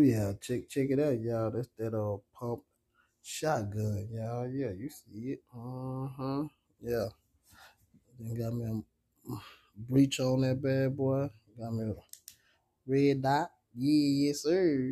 yeah, check check it out, y'all. That's that old pump shotgun, y'all. Yeah, you see it. Uh-huh. Yeah. Then got me a breach on that bad boy. Got me a red dot. Yeah, yes, sir.